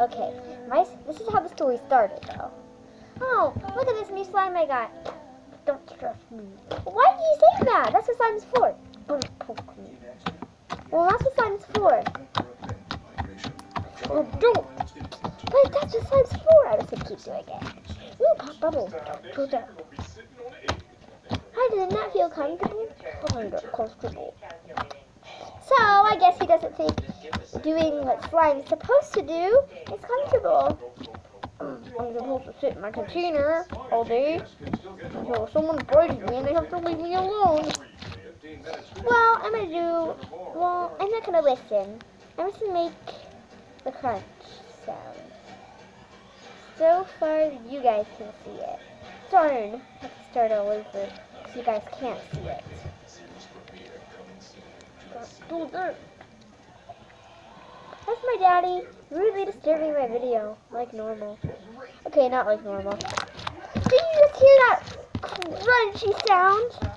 Okay, my this is how the story started though. Oh, look at this new slime I got. Don't trust me. Why do you say that? That's what slime's for. Don't poke me. Well, that's what slime's for. Oh, don't. But that's what slime's for. I gonna keep doing it. Ooh, pop bubble. Go down. I did not feel comfortable. Comfortable. So I guess he doesn't think doing what slime's supposed to do is comfortable. I'm supposed to sit in my container all day until someone breaks me and they have to leave me alone. Well, I'm gonna do. Well, I'm not gonna listen. I'm just gonna make the crunch sound. So far, you guys can see it. Darn, I have to start all over because you guys can't see it. That. That's my daddy rudely disturbing my video, like normal. Okay, not like normal. Did you just hear that crunchy sound?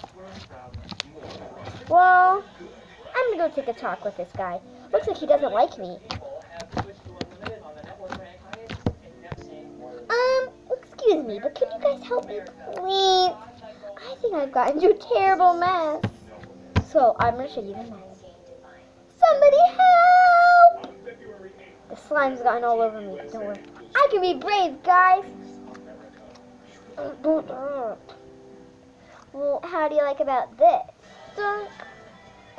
Well, I'm gonna go take a talk with this guy. Looks like he doesn't like me. Um, excuse me, but can you guys help me, please? I think I've gotten into a terrible mess. So, I'm gonna show you the mess. Somebody help! The slime's gotten all over me. Don't worry. I can be brave, guys. Well, how do you like about this? Dunk.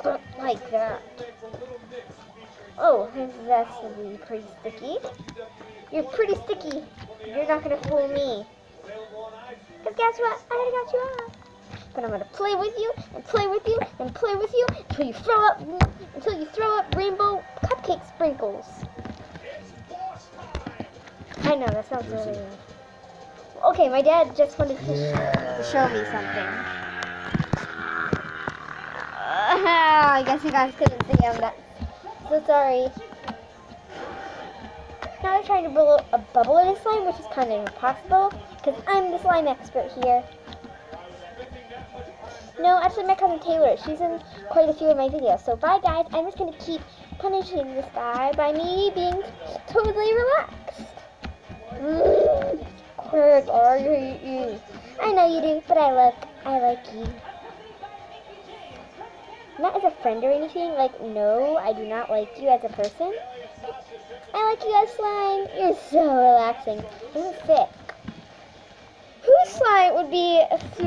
Dunk like that. Oh, his vest is pretty sticky. You're pretty sticky. You're not gonna fool me. Cause guess what? I already got you off. But I'm gonna play with you and play with you and play with you until you throw up until you throw up rainbow cupcake sprinkles. I know that sounds really weird. Okay, my dad just wanted to, sh- to show me something. Uh, I guess you guys couldn't see him. That so sorry. Now they're trying to blow a bubble in his slime, which is kind of impossible because I'm the slime expert here. No, actually, my cousin Taylor. She's in quite a few of my videos. So bye, guys. I'm just gonna keep punishing this guy by me being totally relaxed. Mm, Craig, I hate you. I know you do, but I look, I like you. Not as a friend or anything. Like, no, I do not like you as a person. I like you as slime. You're so relaxing. You're sick. Whose slime would be super